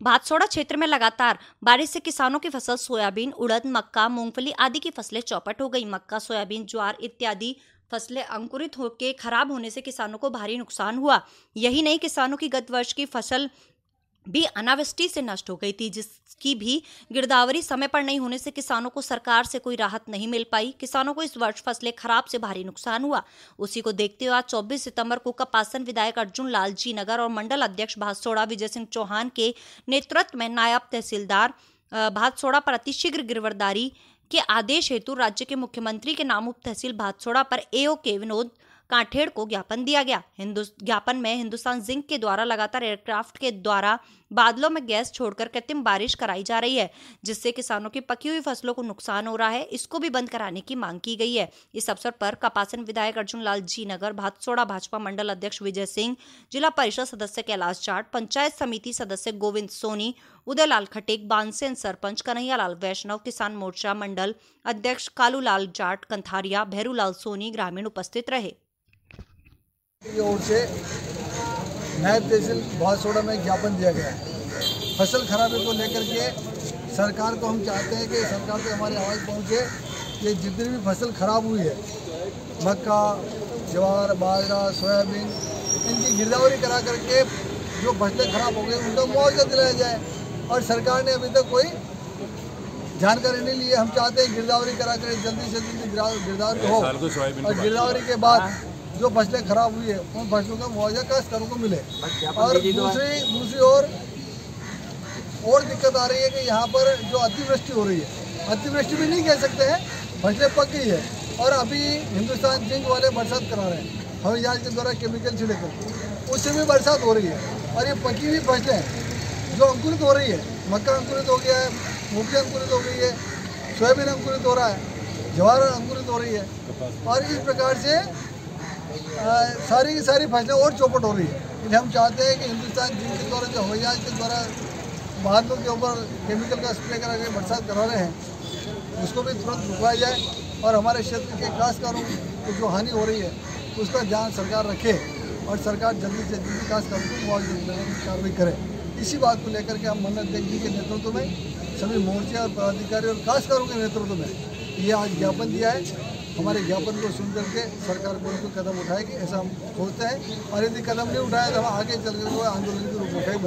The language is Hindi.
भातसोड़ा क्षेत्र में लगातार बारिश से किसानों की फ़सल सोयाबीन, उड़द, मक्का, मूंगफली आदि की फ़सलें चौपट हो गई। मक्का, सोयाबीन, ज्वार इत्यादि फ़सलें अंकुरित होकर खराब होने से किसानों को भारी नुकसान हुआ। यही नहीं, किसानों की गत वर्ष की फ़सल भी अनावृष्टि से नष्ट हो गई थी, जिसकी भी गिरदावरी समय पर नहीं होने से किसानों को सरकार से कोई राहत नहीं मिल पाई। किसानों को इस वर्ष फ़सलें खराब से भारी नुकसान हुआ। उसी को देखते हुए आज चौबीस सितंबर को कपासन विधायक अर्जुन लाल जी नगर और मंडल अध्यक्ष भातसोड़ा विजय सिंह चौहान के नेतृत्व में नायब तहसीलदार भातसोड़ा पर अतिशीघ्र गिरवरदारी के आदेश हेतु राज्य के मुख्यमंत्री के नाम उप तहसील भातसोड़ा पर एओ के विनोद कांठेड़ को ज्ञापन दिया गया। हिंदु ज्ञापन में हिंदुस्तान जिंक के द्वारा लगातार एयरक्राफ्ट के द्वारा बादलों में गैस छोड़कर कृत्रिम बारिश कराई जा रही है, जिससे किसानों की पकी हुई फ़सलों को नुकसान हो रहा है। इसको भी बंद कराने की मांग की गई है। इस अवसर पर कपासन विधायक अर्जुन लाल जी नगर, भातसोड़ा भाजपा मंडल अध्यक्ष विजय सिंह, जिला परिषद सदस्य कैलाश जाट, पंचायत समिति सदस्य गोविंद सोनी, उदयलाल खटेक, बानसेन सरपंच कन्हैयालाल वैष्णव, किसान मोर्चा मंडल अध्यक्ष कालूलाल जाट, कंथारिया, भैरूलाल सोनी ग्रामीण उपस्थित रहे। नायब तहसील सोडा में ज्ञापन दिया गया है। फ़सल खराबे को लेकर के सरकार को हम चाहते हैं कि सरकार से हमारी आवाज़ पहुँचे कि जितनी भी फ़सल खराब हुई है मक्का ज्वार बाजरा सोयाबीन इनकी गिरदावरी करा करके जो फ़सलें खराब हो गई उनका मुआवजा दिलाया जाए। और सरकार ने अभी तक कोई जानकारी नहीं ली है। हम चाहते हैं गिरदावरी करा कर जल्दी से जल्दी गिरदावरी हो। और गिरदावरी के बाद जो फ़सलें खराब हुई है उन फ़सलों का मुआवजा किसानों को मिले। और दूसरी दूसरी ओर और दिक्कत आ रही है कि यहाँ पर जो अतिवृष्टि हो रही है अतिवृष्टि भी नहीं कह सकते हैं फ़सलें पक गई है और अभी हिंदुस्तान जिंक वाले बरसात करा रहे हैं हवाई जहाज़ के द्वारा केमिकल छिड़कर उससे भी बरसात हो रही है और ये पकी हुई फ़सलें जो अंकुरित हो रही है मक्का अंकुरित हो गया है मूंगफली अंकुरित हो गई है सोयाबीन अंकुरित हो रहा है ज्वार अंकुरित हो रही है और इस प्रकार से सारी की सारी फ़सलें और चौपट हो रही है। हम चाहते हैं कि हिंदुस्तान जिनके द्वारा जो हवाई जहाज़ के द्वारा बादलों के ऊपर केमिकल का स्प्रे करा के बरसात करा रहे हैं, उसको भी तुरंत रुकवाया जाए और हमारे क्षेत्र के काश्तकारों को जो हानि हो रही है, उसका ध्यान सरकार रखे और सरकार जल्दी से जल्दी काश्तकारों को कार्रवाई करे। इसी बात को लेकर के हम मन्नत देख जी के नेतृत्व में सभी मोर्चे और पदाधिकारी और काश्तकारों के नेतृत्व में ये आज ज्ञापन दिया है। हमारे ज्ञापन को सुन करके सरकार को कदम उठाएगी ऐसा हम सोचते हैं। और यदि कदम नहीं उठाए तो हम आगे चल कर आंदोलन के रूप बने।